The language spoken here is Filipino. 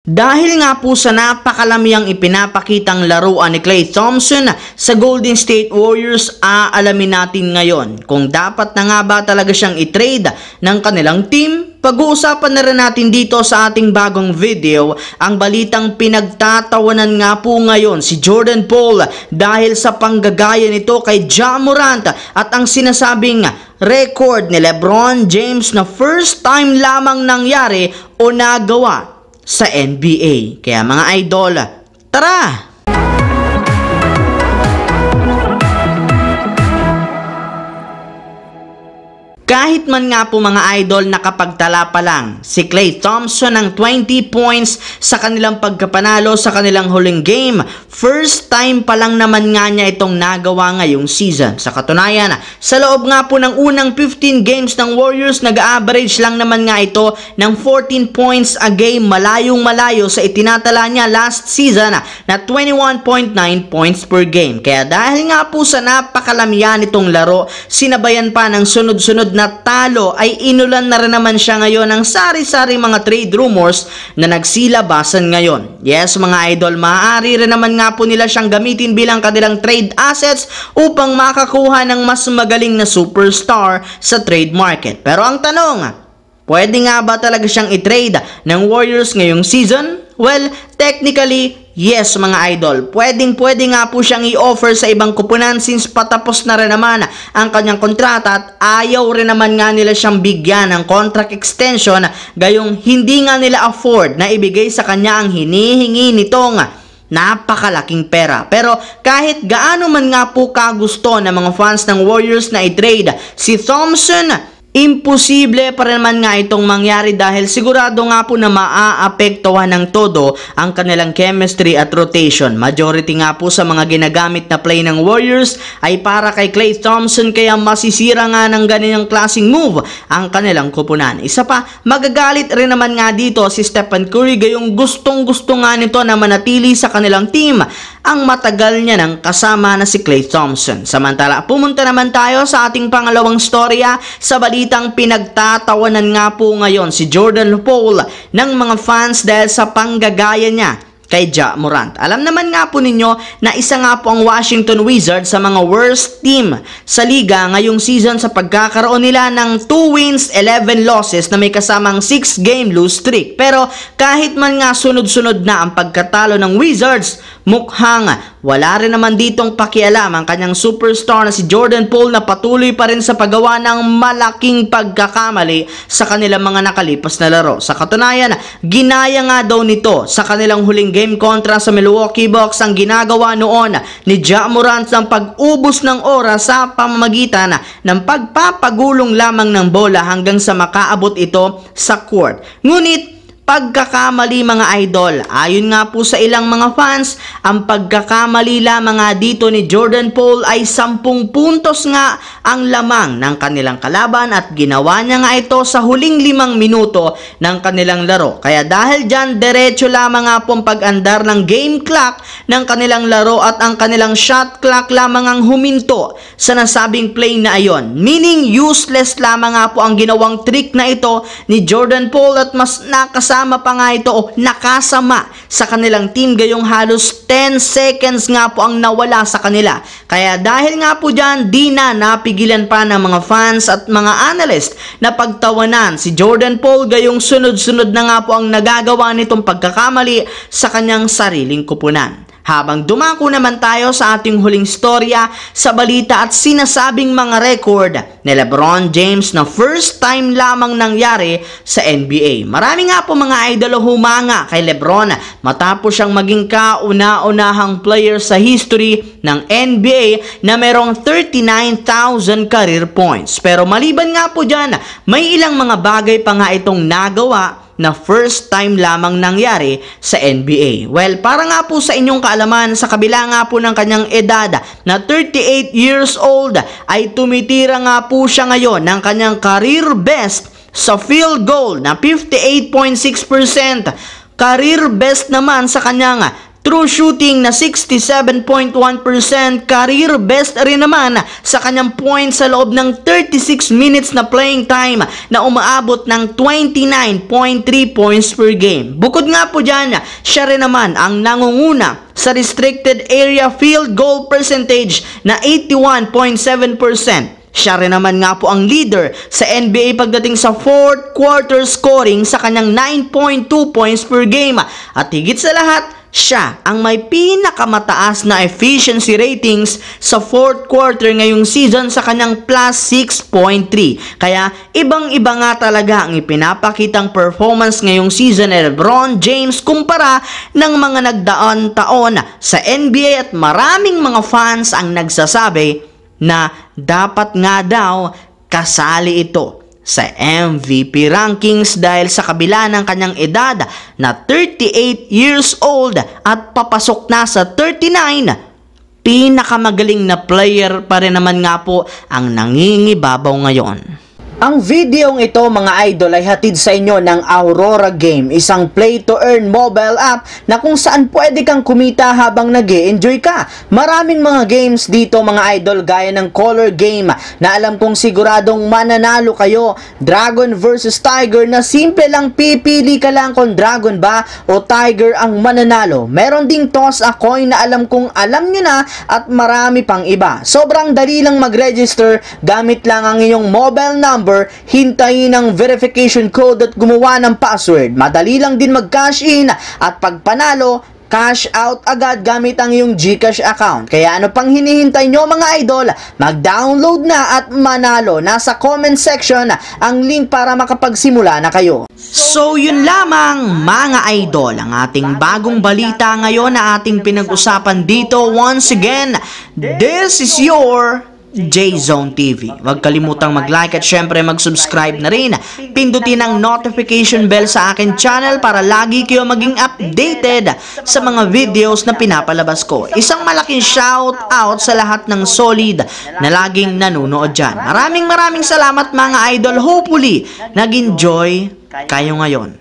Dahil nga po sa napakalamiang ipinapakitang laruan ni Klay Thompson sa Golden State Warriors, aalamin natin ngayon kung dapat na nga ba talaga siyang i-trade ng kanilang team. Pag-uusapan na rin natin dito sa ating bagong video ang balitang pinagtatawanan nga po ngayon si Jordan Poole dahil sa panggagaya nito kay Ja Morant at ang sinasabing record ni LeBron James na first time lamang nangyari o nagawa sa NBA. Kaya mga idol, tara! Kahit man nga po mga idol nakapagtala pa lang si Klay Thompson ng 20 points sa kanilang pagkapanalo sa kanilang huling game, first time pa lang naman nga niya itong nagawa ngayong season. Sa katunayan, sa loob nga po ng unang 15 games ng Warriors, nag-average lang naman nga ito ng 14 points a game malayong malayo sa itinatala niya last season na 21.9 points per game. Kaya dahil nga po sa napakalamian itong laro, sinabayan pa ng sunod-sunod na talo ay inulan na rin naman siya ngayon ng sari-sari mga trade rumors na nagsilabasan ngayon. Yes mga idol, maaari rin naman nga po nila siyang gamitin bilang kanilang trade assets upang makakuha ng mas magaling na superstar sa trade market. Pero ang tanong, pwede nga ba talaga siyang i-trade ng Warriors ngayong season? Well, technically, yes mga idol. Pwedeng pwede nga po siyang i-offer sa ibang kupunan since patapos na rin naman ang kanyang kontrata at ayaw rin naman nga nila siyang bigyan ng contract extension gayong hindi nga nila afford na ibigay sa kanya ang hinihingi nitong napakalaking pera. Pero kahit gaano man nga po kagusto ng mga fans ng Warriors na i-trade si Thompson Imposible pa rin naman nga itong mangyari dahil sigurado nga po na maaapektuhan ng todo ang kanilang chemistry at rotation. Majority nga po sa mga ginagamit na play ng Warriors ay para kay Klay Thompson kaya masisira nga ng ganyan klaseng move ang kanilang kupunan. Isa pa, magagalit rin naman nga dito si Stephen Curry gayong gustong gusto nga nito na manatili sa kanilang team ang matagal niya ng kasama na si Klay Thompson. Samantala, pumunta naman tayo sa ating pangalawang storya sa bali balitang pinagtatawanan nga po ngayon si Jordan Poole ng mga fans dahil sa panggagaya niya kay Ja Morant. Alam naman nga po ninyo na isa nga po ang Washington Wizards sa mga worst team sa liga ngayong season sa pagkakaroon nila ng 2 wins, 11 losses na may kasamang 6 game lose streak. Pero kahit man nga sunod-sunod na ang pagkatalo ng Wizards, mukhang wala rin naman ditong pakialam ang kanyang superstar na si Jordan Poole na patuloy pa rin sa paggawa ng malaking pagkakamali sa kanilang mga nakalipas na laro. Sa katunayan, ginaya nga daw nito sa kanilang huling game kontra sa Milwaukee Bucks ang ginagawa noon ni Ja Morant ng pag-ubos ng oras sa pamamagitan ng pagpapagulong lamang ng bola hanggang sa makaabot ito sa court. Ngunit pagkakamali mga idol. Ayon nga po sa ilang mga fans, ang pagkakamali lamang nga dito ni Jordan Poole ay 10 puntos nga ang lamang ng kanilang kalaban at ginawa niya nga ito sa huling limang minuto ng kanilang laro. Kaya dahil dyan, derecho lamang nga po ang pag-andar ng game clock ng kanilang laro at ang kanilang shot clock lamang ang huminto sa nasabing play na ayon. Meaning useless lamang nga po ang ginawang trick na ito ni Jordan Poole at mas nakasama kasama pa nga ito o nakasama sa kanilang team gayong halos 10 seconds nga po ang nawala sa kanila. Kaya dahil nga po dyan, di na napigilan pa ng mga fans at mga analyst na pagtawanan si Jordan Paul gayong sunod-sunod na nga po ang nagagawa nitong pagkakamali sa kanyang sariling kupunan. Habang dumako naman tayo sa ating huling storya sa balita at sinasabing mga record ni Lebron James na first time lamang nangyari sa NBA. Marami nga po mga idolo humanga kay Lebron matapos siyang maging kauna-unahang player sa history ng NBA na merong 39,000 career points. Pero maliban nga po dyan, may ilang mga bagay pa nga itong nagawa na first time lamang nangyari sa NBA. Well, para nga po sa inyong kaalaman, sa kabila nga po ng kanyang edad na 38 years old, ay tumitira nga po siya ngayon ng kanyang career best sa field goal na 58.6%. Career best naman sa kanyang true shooting na 67.1%, career best rin naman sa kanyang points sa loob ng 36 minutes na playing time na umaabot ng 29.3 points per game. Bukod nga po dyan, siya rin naman ang nangunguna sa restricted area field goal percentage na 81.7%. Siya rin naman nga po ang leader sa NBA pagdating sa fourth quarter scoring sa kanyang 9.2 points per game. At higit sa lahat, siya ang may pinakamataas na efficiency ratings sa fourth quarter ngayong season sa kanyang plus 6.3. Kaya ibang-iba nga talaga ang ipinapakitang performance ngayong season ni LeBron James kumpara ng mga nagdaan taon sa NBA at maraming mga fans ang nagsasabi na dapat nga daw kasali ito sa MVP rankings dahil sa kabila ng kanyang edad na 38 years old at papasok na sa 39 pinakamagaling na player pa rin naman nga po ang nangingibabaw ngayon. Ang videong ito mga idol ay hatid sa inyo ng Aurora Game, isang play-to-earn mobile app na kung saan pwede kang kumita habang nag enjoy ka. Maraming mga games dito mga idol gaya ng Color Game na alam kong siguradong mananalo kayo. Dragon versus Tiger na simple lang pipili ka lang kung Dragon ba o Tiger ang mananalo. Meron ding toss a coin na alam kong alam nyo na at marami pang iba. Sobrang dali lang mag-register gamit lang ang iyong mobile number number, hintayin ang verification code at gumawa ng password. Madali lang din mag-cash in at pag panalo, cash out agad gamit ang iyong GCash account. Kaya ano pang hinihintay nyo mga idol? Mag-download na at manalo. Nasa comment section ang link para makapagsimula na kayo. So yun lamang mga idol ang ating bagong balita ngayon na ating pinag-usapan dito. Once again, this is your J-Zone TV. Huwag kalimutang mag-like at syempre mag-subscribe na rin. Pindutin ang notification bell sa akin channel para lagi kayo maging updated sa mga videos na pinapalabas ko. Isang malaking shout out sa lahat ng solid na laging nanonood dyan. Maraming maraming salamat mga idol. Hopefully, nag-enjoy kayo ngayon.